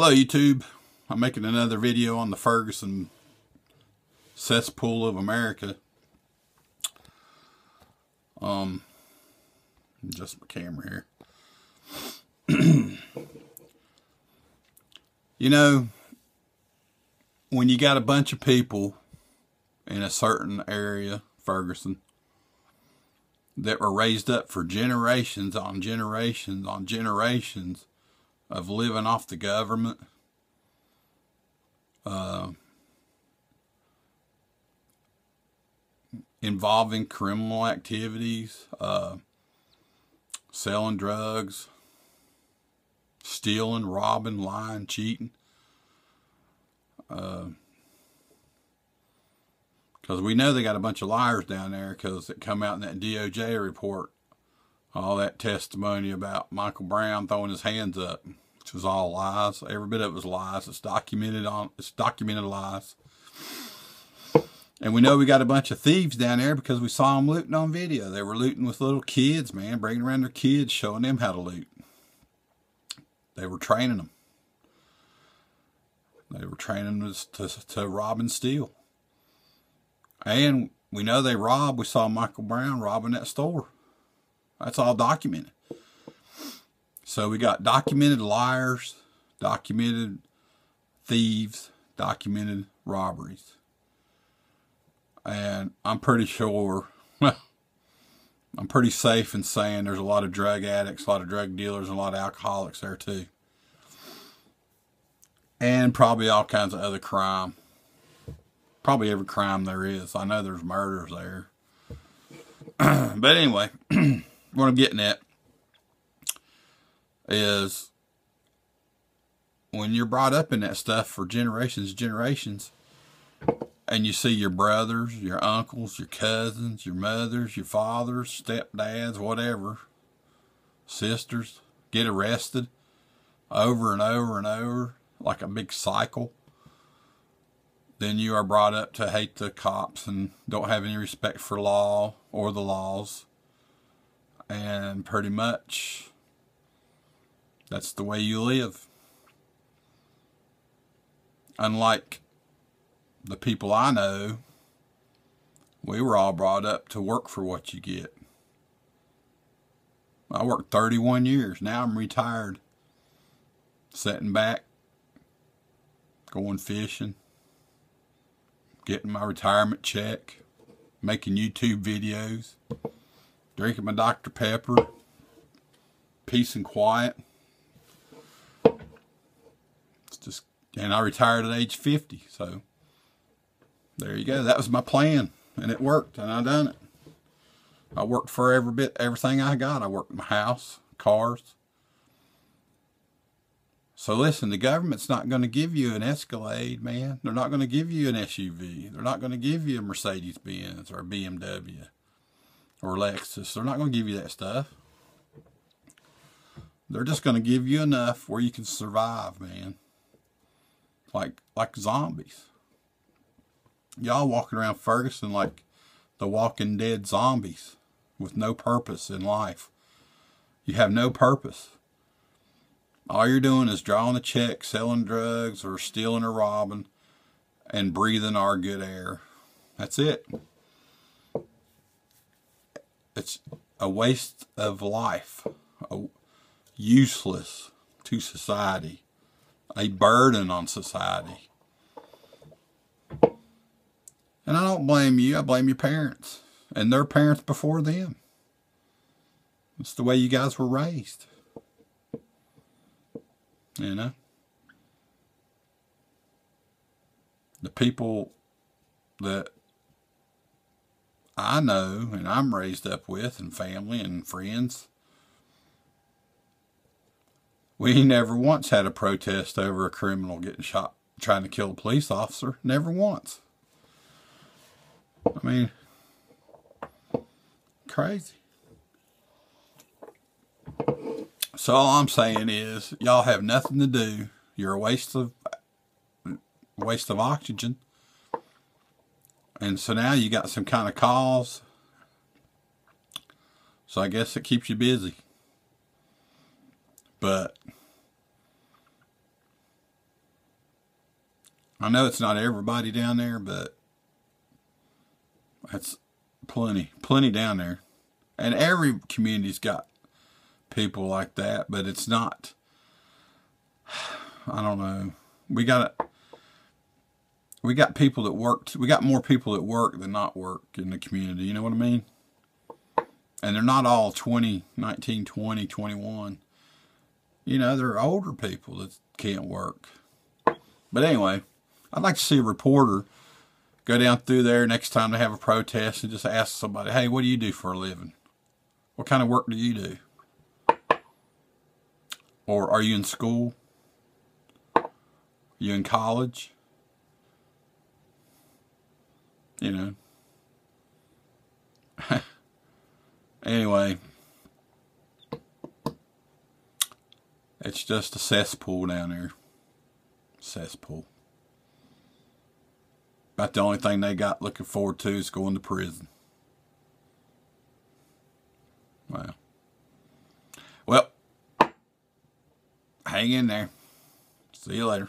Hello YouTube. I'm making another video on the Ferguson cesspool of America. Um, just my camera here. you know, when you got a bunch of people in a certain area, Ferguson, that were raised up for generations on generations on generations of living off the government. Uh, involving criminal activities, uh, selling drugs, stealing, robbing, lying, cheating. Because uh, we know they got a bunch of liars down there because it come out in that DOJ report all that testimony about Michael Brown throwing his hands up, which was all lies. Every bit of it was lies. It's documented on. It's documented lies. And we know we got a bunch of thieves down there because we saw them looting on video. They were looting with little kids, man, bringing around their kids, showing them how to loot. They were training them. They were training them to, to, to rob and steal. And we know they robbed. We saw Michael Brown robbing that store. That's all documented. So we got documented liars, documented thieves, documented robberies. And I'm pretty sure, I'm pretty safe in saying there's a lot of drug addicts, a lot of drug dealers, and a lot of alcoholics there too. And probably all kinds of other crime. Probably every crime there is. I know there's murders there. but anyway, what I'm getting at is when you're brought up in that stuff for generations and generations, and you see your brothers, your uncles, your cousins, your mothers, your fathers, stepdads, whatever, sisters get arrested over and over and over like a big cycle, then you are brought up to hate the cops and don't have any respect for law or the laws and pretty much that's the way you live. Unlike the people I know, we were all brought up to work for what you get. I worked 31 years. Now I'm retired. Sitting back, going fishing, getting my retirement check, making YouTube videos drinking my Dr. Pepper, peace and quiet. It's just, and I retired at age 50, so there you go. That was my plan, and it worked, and I done it. I worked for every bit, everything I got. I worked my house, cars. So listen, the government's not going to give you an Escalade, man. They're not going to give you an SUV. They're not going to give you a Mercedes-Benz or a BMW or Lexus. They're not going to give you that stuff. They're just going to give you enough where you can survive, man. Like like zombies. Y'all walking around Ferguson like the walking dead zombies with no purpose in life. You have no purpose. All you're doing is drawing a check, selling drugs, or stealing or robbing, and breathing our good air. That's it. It's a waste of life, a, useless to society, a burden on society. And I don't blame you, I blame your parents and their parents before them. It's the way you guys were raised. You know? The people that I know and I'm raised up with and family and friends. We never once had a protest over a criminal getting shot trying to kill a police officer. Never once. I mean, crazy. So all I'm saying is y'all have nothing to do. You're a waste of waste of oxygen. And so now you got some kind of calls. So I guess it keeps you busy. But I know it's not everybody down there, but that's plenty, plenty down there. And every community's got people like that, but it's not, I don't know. We got we got people that work, we got more people that work than not work in the community. You know what I mean? And they're not all 20, 19, 20, 21. You know, they're older people that can't work. But anyway, I'd like to see a reporter go down through there next time they have a protest and just ask somebody, hey, what do you do for a living? What kind of work do you do? Or are you in school? Are you in college? You know. anyway, it's just a cesspool down there. Cesspool. About the only thing they got looking forward to is going to prison. Wow. Well, hang in there. See you later.